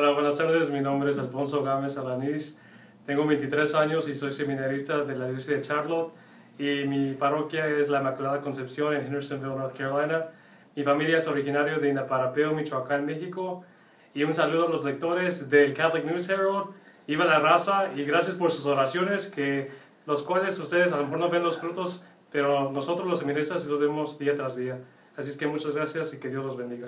Hola, buenas tardes. Mi nombre es Alfonso Gámez Alanís. Tengo 23 años y soy seminarista de la Iglesia de Charlotte y mi parroquia es la Inmaculada Concepción en Hendersonville, North Carolina. Mi familia es originario de Inaparapeo, Michoacán, México. Y un saludo a los lectores del Catholic News Herald. Iba la raza y gracias por sus oraciones, que los cuales ustedes a lo mejor no ven los frutos, pero nosotros los seminaristas los vemos día tras día. Así es que muchas gracias y que Dios los bendiga.